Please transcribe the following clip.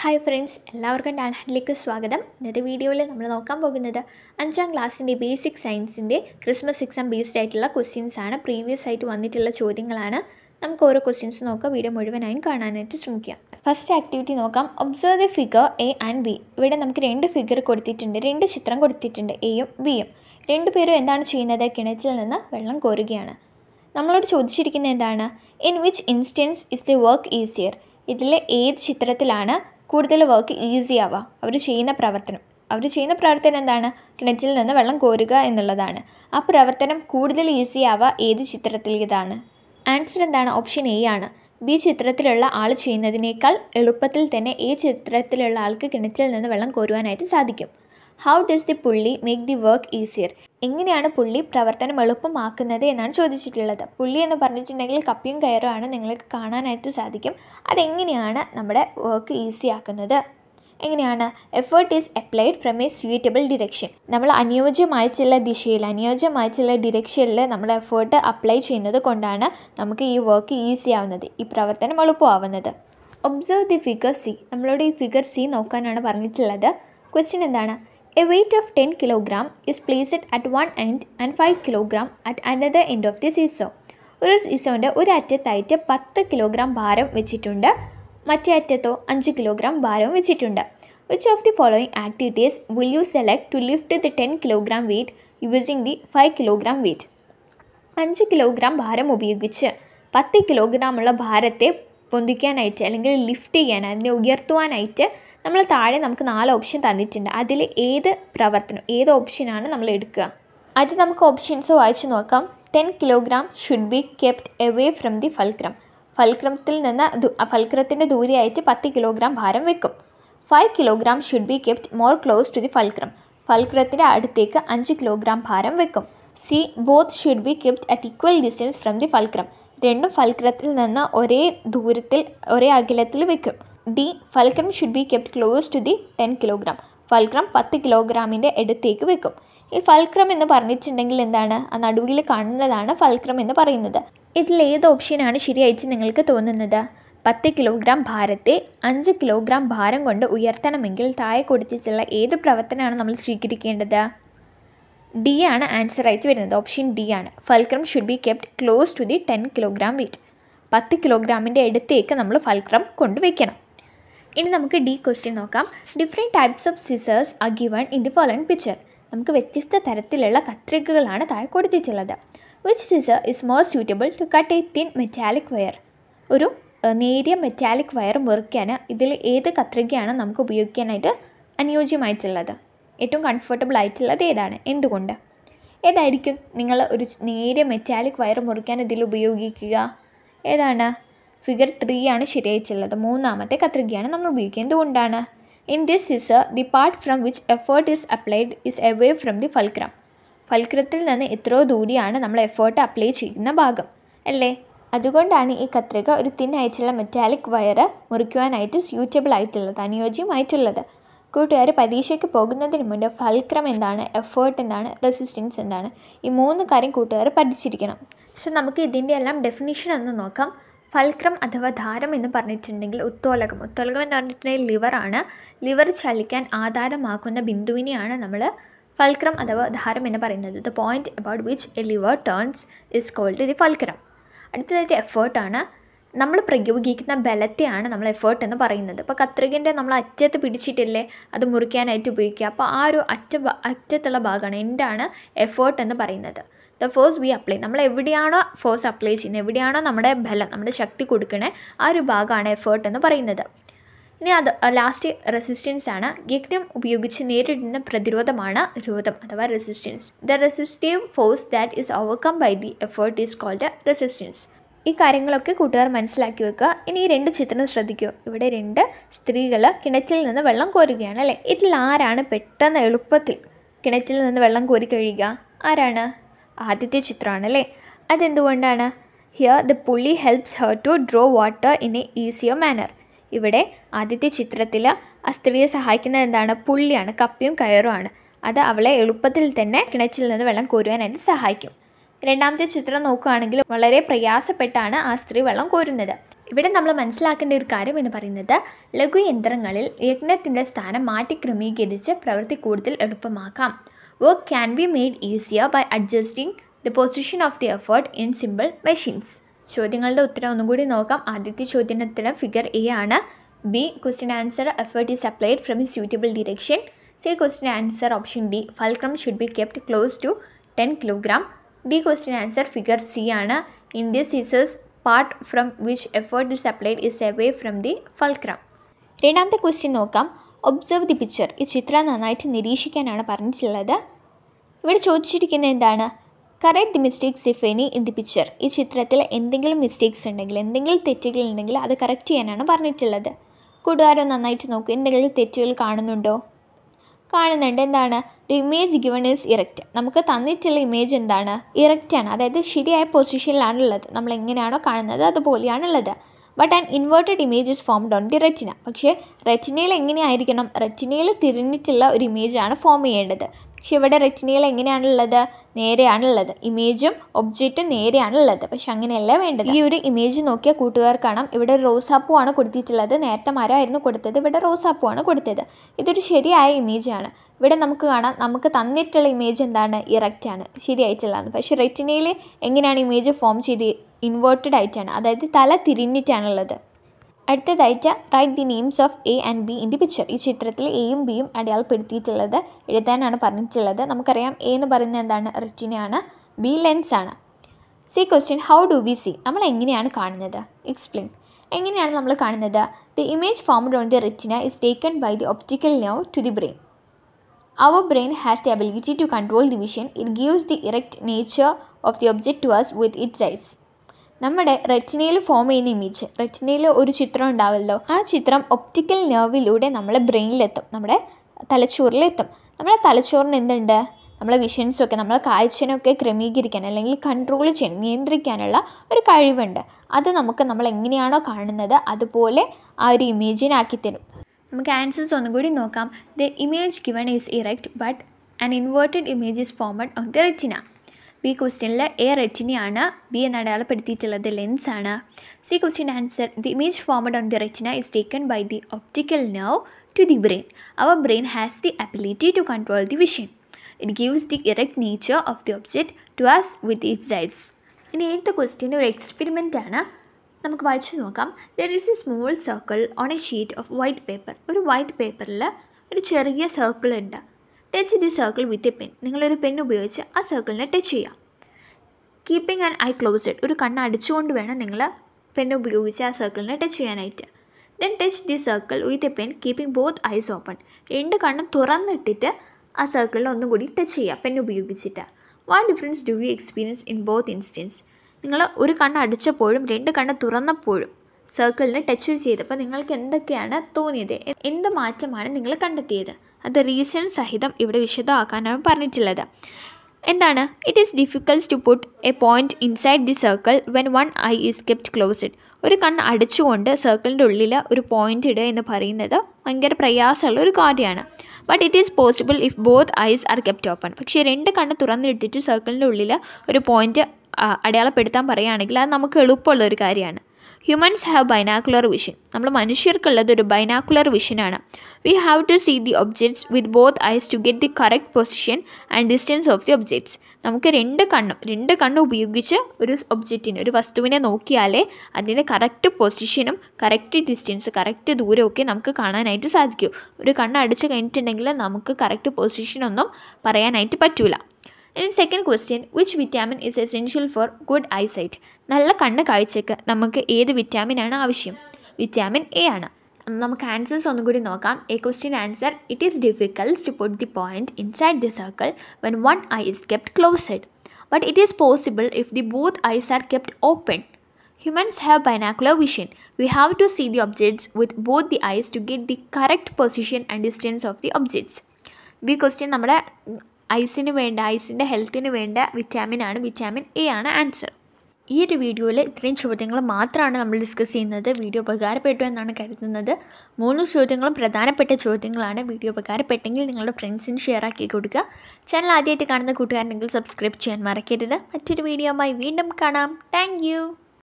Hi friends എല്ലാവർക്കും ടാലന്റിലേക്ക് സ്വാഗതം. ഇന്നത്തെ വീഡിയോയിൽ നമ്മൾ നോക്കാൻ പോകുന്നത് അഞ്ചാം ക്ലാസ്സിന്റെ ബേസിക് സയൻസിന്റെ ക്രിസ്മസ് എക്സാം ബേസ്ഡ് ആയിട്ടുള്ള ക്വസ്റ്റ്യൻസ് ആണ്. പ്രീവിയസ് ആയിട്ട് വന്നിട്ടുള്ള ചോദ്യങ്ങളാണ്. നമുക്ക് ഓരോ ക്വസ്റ്റ്യൻസ് നോക്കാം. വീഡിയോ മുഴുവനായും കാണാനായിട്ട് ശ്രമിക്കുക. ഫസ്റ്റ് ആക്ടിവിറ്റി നോക്കാം. Observe the figure A and B ഇവിടെ നമുക്ക് രണ്ട് ഫിഗർ കൊടുത്തിട്ടുണ്ട്. രണ്ട് ചിത്രം കൊടുത്തിട്ടുണ്ട്. എയും ബിയും രണ്ടുപേരും എന്താണ് ചെയ്യുന്നത്? കിണറ്റിൽ നിന്ന് വെള്ളം കോരുകയാണ്. നമ്മളോട് ചോദിച്ചിരിക്കുന്നത് എന്താണ്? In which instance is the work easier ഇതിലെ ഏത് ചിത്രത്തിലാണ് കൂടുതൽ വർക്ക് ഈസി ആവുക അവർ ചെയ്യുന്ന പ്രവർത്തനം. അവർ ചെയ്യുന്ന പ്രവർത്തനം എന്താണ്? കിണറ്റിൽ നിന്ന് വെള്ളം കോരുക എന്നുള്ളതാണ്. ആ പ്രവർത്തനം കൂടുതൽ ഈസി ആവുക ഏത് ചിത്രത്തിൽ ഇതാണ്? ആൻസർ എന്താണ്? ഓപ്ഷൻ എ ആണ്. ബി ചിത്രത്തിലുള്ള ആൾ ചെയ്യുന്നതിനേക്കാൾ എളുപ്പത്തിൽ തന്നെ ഈ ചിത്രത്തിലുള്ള ആൾക്ക് കിണറ്റിൽ നിന്ന് വെള്ളം കോരുവാനായിട്ട് സാധിക്കും. How does the pulley make the work easier എങ്ങനെയാണ് പുള്ളി പ്രവർത്തനം എളുപ്പമാക്കുന്നത് എന്നാണ് ചോദിച്ചിട്ടുള്ളത്. പുള്ളി എന്ന് പറഞ്ഞിട്ടുണ്ടെങ്കിൽ കപ്പിയും കയറുമാണ് നിങ്ങൾക്ക് കാണാനായിട്ട് സാധിക്കും. അതെങ്ങനെയാണ് നമ്മുടെ വർക്ക് ഈസി ആക്കുന്നത്? എങ്ങനെയാണ്? Effort is applied from a suitable direction നമ്മൾ അനുയോജ്യമായ ചില ദിശയിൽ അനുയോജ്യമായ ചില ഡിറക്ഷനിൽ നമ്മൾ എഫേർട്ട് അപ്ലൈ ചെയ്യുന്നത് കൊണ്ടാണ് നമുക്ക് ഈ വർക്ക് ഈസി ആവുന്നത് ഈ പ്രവർത്തനം എളുപ്പമാവുന്നത്. ഒബ്സർവ് ദി ഫിഗർ സി നമ്മളോട് ഈ ഫിഗർ സി നോക്കാനാണ് പറഞ്ഞിട്ടുള്ളത്. ക്വസ്റ്റ്യൻ എന്താണ്? A weight of ten kilogram is placed at one end and five kilogram at another end of the seesaw ഒരു സീസോന്റെ ഒരു അറ്റത്തായിട്ട് പത്ത് കിലോഗ്രാം ഭാരം വെച്ചിട്ടുണ്ട്. മറ്റേ അറ്റത്തോ അഞ്ച് കിലോഗ്രാം ഭാരം വെച്ചിട്ടുണ്ട്. Which of the following activities will you select to lift the ten kilogram weight using the five kilogram weight അഞ്ച് കിലോഗ്രാം ഭാരം ഉപയോഗിച്ച് പത്ത് കിലോഗ്രാമുള്ള ഭാരത്തെ പൊന്തിക്കാനായിട്ട് അല്ലെങ്കിൽ ലിഫ്റ്റ് ചെയ്യാൻ അതിനെ ഉയർത്തുവാനായിട്ട് നമ്മൾ താഴെ നമുക്ക് നാല് ഓപ്ഷൻ തന്നിട്ടുണ്ട്. അതിൽ ഏത് പ്രവർത്തനം ഏത് ഓപ്ഷനാണ് നമ്മൾ എടുക്കുക? അത് നമുക്ക് ഓപ്ഷൻസ് വായിച്ചു നോക്കാം. Ten kilogram should be kept away from the fulcrum ഫൽക്രത്തിൽ നിന്ന് ഫൽക്രത്തിന്റെ ദൂരെയായിട്ട് പത്ത് കിലോഗ്രാം ഭാരം വെക്കും. Five kilogram should be kept more close to the fulcrum ഫൽക്രത്തിന്റെ അടുത്തേക്ക് അഞ്ച് കിലോഗ്രാം ഭാരം വെക്കും. C both should be kept at equal distance from the fulcrum രണ്ടും ഫൽക്രത്തിൽ നിന്ന് ഒരേ ദൂരത്തിൽ ഒരേ അകലത്തിൽ വെക്കും. D fulcrum should be kept close to the ten kilogram fulcrum പത്ത് കിലോഗ്രാമിന്റെ അടുത്തേക്ക് വെക്കും. ഈ ഫൽക്രം എന്ന് പറഞ്ഞിട്ടുണ്ടെങ്കിൽ എന്താണ്? ആ നടുവിൽ കാണുന്നതാണ് ഫൽക്രം എന്ന് പറയുന്നത്. ഇതിൽ ഏത് ഓപ്ഷനാണ് ശരിയായിട്ട് നിങ്ങൾക്ക് തോന്നുന്നത്? പത്ത് കിലോഗ്രാം ഭാരത്തെ അഞ്ച് കിലോഗ്രാം ഭാരം കൊണ്ട് ഉയർത്തണമെങ്കിൽ താഴെ കൊടുത്തിട്ടുള്ള ഏത് പ്രവർത്തനമാണ് നമ്മൾ സ്വീകരിക്കേണ്ടത്? ഡി ആണ് ആൻസർ ആയിട്ട് വരുന്നത്. ഓപ്ഷൻ ഡി ആണ്. Fulcrum should be kept close to the ten kilogram weight പത്ത് കിലോഗ്രാമിന്റെ അടുത്തേക്ക് നമ്മൾ ഫൽക്രം കൊണ്ടുവയ്ക്കണം. ഇനി നമുക്ക് ഡി ക്വസ്റ്റ്യൻ നോക്കാം. Different types of scissors are given in the following picture നമുക്ക് വ്യത്യസ്ത തരത്തിലുള്ള കത്രികകളാണ് താഴെ കൊടുത്തിട്ടുള്ളത്. Which scissor is more suitable to cut a thin metallic wire ഒരു നേരിയ മെറ്റാലിക് വയർ മുറിക്കാൻ ഇതിൽ ഏത് കത്രികയാണ് നമുക്ക് ഉപയോഗിക്കാനായിട്ട് അനുയോജ്യമായിട്ടുള്ളത്? ഏറ്റവും കംഫർട്ടബിൾ ആയിട്ടുള്ളത് ഏതാണ്? എന്തുകൊണ്ട്? ഏതായിരിക്കും? നിങ്ങൾ ഒരു നേരിയ മെറ്റാലിക് വയർ മുറിക്കാൻ ഇതിൽ ഉപയോഗിക്കുക. ഏതാണ്? ഫിഗർ ത്രീ ആണ് ശരിയായിട്ടുള്ളത്. മൂന്നാമത്തെ കത്രികയാണ് നമ്മൾ ഉപയോഗിക്കുക. എന്തുകൊണ്ടാണ്? In this scissor the part from which effort is applied is away from the fulcrum ഫൽക്രത്തിൽ നിന്ന് എത്രയോ ദൂരെയാണ് നമ്മൾ എഫേർട്ട് അപ്ലൈ ചെയ്യുന്ന ഭാഗം. അല്ലേ? അതുകൊണ്ടാണ് ഈ കത്രിക ഒരു തിൻ ആയിട്ടുള്ള മെറ്റാലിക് വയർ മുറിക്കുവാനായിട്ട് സ്യൂറ്റബിൾ ആയിട്ടുള്ളത് അനുയോജ്യമായിട്ടുള്ളത്. കൂട്ടുകാർ പരീക്ഷയ്ക്ക് പോകുന്നതിന് മുൻപ് ഫൽക്രം എന്താണ് എഫേർട്ട് എന്താണ് റെസിസ്റ്റൻസ് എന്താണ് ഈ മൂന്ന് കാര്യം കൂട്ടുകാർ പഠിച്ചിരിക്കണം. സോ നമുക്ക് ഇതിന്റെ എല്ലാം ഡെഫിനിഷൻ ഒന്ന് നോക്കാം. ഫൽക്രം അഥവാ ധാരം എന്ന് പറഞ്ഞിട്ടുണ്ടെങ്കിൽ ഉത്തോലകം. ഉത്തോലകം എന്ന് പറഞ്ഞിട്ടുണ്ടെങ്കിൽ ലിവറാണ് ലിവർ ചലിക്കാൻ ആധാരമാക്കുന്ന ബിന്ദുവിനെയാണ് നമ്മൾ ഫൽക്രം അഥവാ ധാരം എന്ന് പറയുന്നത്. The point about which a lever turns is called the fulcrum. അടുത്തതായിട്ട് എഫേർട്ടാണ് നമ്മൾ പ്രയോഗിക്കുന്ന ബലത്തെയാണ് നമ്മൾ എഫേർട്ട് എന്ന് പറയുന്നത്. അപ്പോൾ കത്രികന്റെ നമ്മൾ അറ്റത്ത് പിടിച്ചിട്ടില്ലേ അത് മുറിക്കാനായിട്ട് ഉപയോഗിക്കുക. അപ്പോൾ ആ ഒരു അറ്റ അറ്റത്തുള്ള ഭാഗമാണ് എന്റാണ് എഫേർട്ട് എന്ന് പറയുന്നത്. ദ ഫോഴ്സ് വി അപ്ലൈ നമ്മൾ എവിടെയാണോ ഫോഴ്സ് അപ്ലൈ ചെയ്യുന്നത് എവിടെയാണോ നമ്മുടെ ബലം നമ്മുടെ ശക്തി കൊടുക്കണേ ആ ഒരു ഭാഗമാണ് എഫേർട്ട് എന്ന് പറയുന്നത്. ഇനി അത് ലാസ്റ്റ് റെസിസ്റ്റൻസ് ആണ്. യജ്ഞം ഉപയോഗിച്ച് നേരിടുന്ന പ്രതിരോധമാണ് രോധം അഥവാ resistance the resistive force that is overcome by the effort is called resistance ഈ കാര്യങ്ങളൊക്കെ കൂട്ടുകാർ മനസ്സിലാക്കി വെക്കുക. ഇനി ഈ രണ്ട് ചിത്രം ശ്രദ്ധിക്കൂ. ഇവിടെ രണ്ട് സ്ത്രീകൾ കിണറ്റിൽ നിന്ന് വെള്ളം കോരുകയാണ് അല്ലേ? ഇതിൽ ആരാണ് പെട്ടെന്ന് എളുപ്പത്തിൽ കിണറ്റിൽ നിന്ന് വെള്ളം കോരി കഴിയുക ആരാണ്? ആദ്യത്തെ ചിത്രമാണ് അല്ലേ? അതെന്തുകൊണ്ടാണ്? Here the pulley helps her to draw water in a easier manner ഇവിടെ ആദ്യത്തെ ചിത്രത്തിൽ ആ സ്ത്രീയെ സഹായിക്കുന്നത് എന്താണ്? പുള്ളിയാണ്. കപ്പിയും കയറുമാണ് അത് അവളെ എളുപ്പത്തിൽ തന്നെ കിണറ്റിൽ നിന്ന് വെള്ളം കോരുവാനായിട്ട് സഹായിക്കും. രണ്ടാമത്തെ ചിത്രം നോക്കുകയാണെങ്കിൽ വളരെ പ്രയാസപ്പെട്ടാണ് ആ സ്ത്രീ വെള്ളം കോരുന്നത്. ഇവിടെ നമ്മൾ മനസ്സിലാക്കേണ്ട ഒരു കാര്യം എന്ന് പറയുന്നത് ലഘുയന്ത്രങ്ങളിൽ യജ്ഞത്തിന്റെ സ്ഥാനം മാറ്റി ക്രമീകരിച്ച് പ്രവൃത്തി കൂടുതൽ എളുപ്പമാക്കാം. Work can be made easier by adjusting the position of the effort in simple machines ചോദ്യങ്ങളുടെ ഉത്തരം ഒന്നും കൂടി നോക്കാം. ആദ്യത്തെ ചോദ്യത്തിന് ഫിഗർ എ ആണ്. B question answer effort is applied from a suitable direction C question answer option D fulcrum should be kept close to ten kilogram D question answer figure C ആണ്. In the ceases part from which effort is applied is away from the fulcrum രണ്ടാമത്തെ question നോക്കാം. Observe the picture ഈ ചിത്രം നന്നായിട്ട് നിരീക്ഷിക്കാനാണ് പറഞ്ഞിട്ടുള്ളത്. ഇവിടെ ചോദിച്ചിരിക്കുന്നത് എന്താണ്? Correct the mistakes if any in the picture ഈ ചിത്രത്തിൽ എന്തെങ്കിലും മിസ്റ്റേക്സ് ഉണ്ടെങ്കിൽ എന്തെങ്കിലും തെറ്റുകൾ ഉണ്ടെങ്കിൽ അത് കറക്റ്റ് ചെയ്യാനാണ് പറഞ്ഞിട്ടുള്ളത്. കൂട്ടുകാരോ നന്നായിട്ട് നോക്കൂ. എന്തെങ്കിലും തെറ്റുകൾ കാണുന്നുണ്ടോ? കാണുന്നുണ്ട്. എന്താണ്? The image given is erect നമുക്ക് തന്നിട്ടുള്ള ഇമേജ് എന്താണ്? ഇറക്റ്റാണ് അതായത് ശരിയായ പൊസിഷനിലാണുള്ളത് നമ്മൾ എങ്ങനെയാണോ കാണുന്നത് അതുപോലെയാണുള്ളത്. But an inverted image is formed on the retina പക്ഷേ റെറ്റിനയിൽ എങ്ങനെയായിരിക്കണം? റെറ്റിനയിൽ തിരിഞ്ഞിട്ടുള്ള ഒരു ഇമേജാണ് ഫോം ചെയ്യേണ്ടത്. പക്ഷെ ഇവിടെ റെറ്റിനയിൽ എങ്ങനെയാണുള്ളത്? നേരെയാണുള്ളത്. ഇമേജും ഒബ്ജക്റ്റും നേരെയാണുള്ളത്. പക്ഷെ അങ്ങനെയല്ല വേണ്ടത്. ഈ ഒരു ഇമേജ് നോക്കിയ കൂട്ടുകാർ കാണാം. ഇവിടെ റോസാപ്പൂ ആണ് കൊടുത്തിട്ടുള്ളത്. നേരത്തെ മരമായിരുന്നു കൊടുത്തത്. ഇവിടെ റോസാപ്പുവാണ് കൊടുത്തത്. ഇതൊരു ശരിയായ ഇമേജാണ് ഇവിടെ നമുക്ക് കാണാം. നമുക്ക് തന്നിട്ടുള്ള ഇമേജ് എന്താണ്? ഇറക്റ്റ് ആണ്. ശരിയായിട്ടുള്ളതാണ്. പക്ഷേ റെറ്റിനയിൽ എങ്ങനെയാണ് ഇമേജ് ഫോം ചെയ്ത് ഇൻവേർട്ടഡ് ആയിട്ടാണ്. അതായത് തല തിരിഞ്ഞിട്ടാണുള്ളത്. അടുത്തതായിട്ട് write the names of A and B in the picture ഈ ചിത്രത്തിൽ എയും ബിയും അടയാളപ്പെടുത്തിയിട്ടുള്ളത് എഴുതാനാണ് പറഞ്ഞിട്ടുള്ളത്. നമുക്കറിയാം എ എന്ന് പറയുന്നത് എന്താണ്? റെറ്റിനയാണ്. ബി ലെൻസ് ആണ്. C question how do we see നമ്മൾ എങ്ങനെയാണ് കാണുന്നത്? എക്സ്പ്ലെയിൻ എങ്ങനെയാണ് നമ്മൾ കാണുന്നത്? The image formed on the retina is taken by the optical nerve to the brain our brain has the ability to control the vision it gives the erect nature of the object to us with it eyes നമ്മുടെ റെറ്റിനയിൽ form ചെയ്യുന്ന image റെറ്റിനയിൽ ഒരു ചിത്രം ഉണ്ടാവുമല്ലോ ആ ചിത്രം optical നെർവിലൂടെ നമ്മളെ ബ്രെയിനിലെത്തും നമ്മുടെ തലച്ചോറിലെത്തും നമ്മുടെ തലച്ചോറിന് എന്തുണ്ട്? നമ്മളെ വിഷൻസൊക്കെ നമ്മളെ കാഴ്ചനൊക്കെ ക്രമീകരിക്കാൻ അല്ലെങ്കിൽ കൺട്രോൾ ചെയ്യാൻ നിയന്ത്രിക്കാനുള്ള ഒരു കഴിവുണ്ട്. അത് നമുക്ക് നമ്മൾ എങ്ങനെയാണോ കാണുന്നത് അതുപോലെ ആ ഒരു ഇമേജിനാക്കി തരും. നമുക്ക് ആൻസേഴ്സ് ഒന്നും കൂടി നോക്കാം. The image given is erect but an inverted image is formed on the retina B ക്വസ്റ്റ്യനിൽ എ റെറ്റിനയാണ് ബി എന്ന് അടയാളപ്പെടുത്തിയിട്ടുള്ളത് ലെൻസ് ആണ്. C question answer the image formed on the retina is taken by the optical nerve to the brain our brain has the ability to control the vision it gives the erect nature of the object to us with its dates ഇനി എഴുത്ത question ഒരു experiment ആണ്. നമുക്ക് വായിച്ചു നോക്കാം. There is a small circle on a sheet of white paper ഒരു white പേപ്പറിൽ ഒരു ചെറിയ സർക്കിൾ ഉണ്ട്. Touch the circle with a pen നിങ്ങളൊരു പെൻ ഉപയോഗിച്ച് ആ സർക്കിളിനെ ടച്ച് ചെയ്യുക കീപ്പിംഗ് ആൻഡ് ഐ ക്ലോസ്ഡ് ഒരു കണ്ണ് അടിച്ചുകൊണ്ട് വേണം നിങ്ങൾ പെൻ ഉപയോഗിച്ച് ആ സർക്കിളിനെ ടച്ച് ചെയ്യാനായിട്ട്. Then touch the circle with a pen keeping both eyes open രണ്ട് കണ്ണും തുറന്നിട്ടിട്ട് ആ സർക്കിളിൽ ഒന്നും കൂടി ടച്ച് ചെയ്യുക പെൻ ഉപയോഗിച്ചിട്ട്. What difference do you experience in both instance നിങ്ങൾ ഒരു കണ്ണ് അടിച്ചപ്പോഴും രണ്ട് കണ്ണ് തുറന്നപ്പോഴും സർക്കിളിനെ ടച്ച് ചെയ്തപ്പോൾ നിങ്ങൾക്ക് എന്തൊക്കെയാണ് തോന്നിയത്? എന്ത് മാറ്റമാണ് നിങ്ങൾ കണ്ടെത്തിയത്? അത് റീസൺ സഹിതം ഇവിടെ വിശദമാക്കാനാണ് പറഞ്ഞിട്ടുള്ളത്. എന്താണ്? It is difficult to put a point inside the circle when one eye is kept closed ഒരു കണ്ണ് അടിച്ചുകൊണ്ട് സർക്കിളിന്റെ ഉള്ളിൽ ഒരു പോയിന്റ് ഇടുക എന്ന് പറയുന്നത് ഭയങ്കര പ്രയാസമുള്ള ഒരു കാര്യമാണ്. But it is possible if both eyes are kept open പക്ഷേ രണ്ട് കണ്ണ് തുറന്നിട്ടിട്ട് സർക്കിളിന്റെ ഉള്ളിൽ ഒരു പോയിന്റ് അടയാളപ്പെടുത്താൻ പറയുകയാണെങ്കിൽ അത് നമുക്ക് എളുപ്പമുള്ള ഒരു കാര്യമാണ്. ഹ്യൂമൻസ് ഹാവ് ബൈനാക്കുലർ വിഷൻ നമ്മൾ മനുഷ്യർക്കുള്ളത് ഒരു binocular വിഷനാണ് we have to see the objects with both eyes to get the correct position and distance of the objects നമുക്ക് രണ്ട് കണ്ണും രണ്ട് കണ്ണും ഉപയോഗിച്ച് ഒരു ഒബ്ജക്റ്റിനെ ഒരു വസ്തുവിനെ നോക്കിയാലേ അതിന്റെ കറക്റ്റ് പൊസിഷനും കറക്റ്റ് ഡിസ്റ്റൻസ് കറക്റ്റ് ദൂരമൊക്കെ നമുക്ക് കാണാനായിട്ട് സാധിക്കൂ. ഒരു കണ്ണ് അടിച്ച് കഴിഞ്ഞിട്ടുണ്ടെങ്കിൽ നമുക്ക് കറക്റ്റ് പൊസിഷനൊന്നും പറയാനായിട്ട് പറ്റൂല. ഇനി second question which vitamin is essential for good eyesight നല്ല കണ്ണ് കാഴ്ചയ്ക്ക് നമുക്ക് ഏത് വിറ്റാമിനാണ് ആവശ്യം? വിറ്റാമിൻ എ ആണ്. നമുക്ക് ആൻസേഴ്സ് ഒന്നും കൂടി നോക്കാം. A question answer it is difficult to put the point inside the circle when one eye is kept closed but it is possible if the both eyes are kept open Humans have binocular vision. We have to see the objects with both the eyes to get the correct position and distance of the objects. B question നമ്മുടെ ഐസിന് വേണ്ട ഐസിന്റെ ഹെൽത്തിന് വേണ്ട vitamin ആണ് vitamin A ആണ് answer. ഈ ഒരു വീഡിയോയിൽ ഇത്രയും ചോദ്യങ്ങൾ മാത്രമാണ് നമ്മൾ ഡിസ്കസ് ചെയ്യുന്നത്. വീഡിയോ ഉപകാരപ്പെട്ടു എന്നാണ് കരുതുന്നത്. മൂന്ന് ചോദ്യങ്ങളും പ്രധാനപ്പെട്ട ചോദ്യങ്ങളാണ്. വീഡിയോ ഉപകാരപ്പെട്ടെങ്കിൽ നിങ്ങളുടെ ഫ്രണ്ട്സിന് ഷെയർ ആക്കി കൊടുക്കുക. ചാനൽ ആദ്യമായിട്ട് കാണുന്ന കൂട്ടുകാരുണ്ടെങ്കിൽ സബ്സ്ക്രൈബ് ചെയ്യാൻ മറക്കരുത്. മറ്റൊരു വീഡിയോ വീണ്ടും കാണാം. താങ്ക്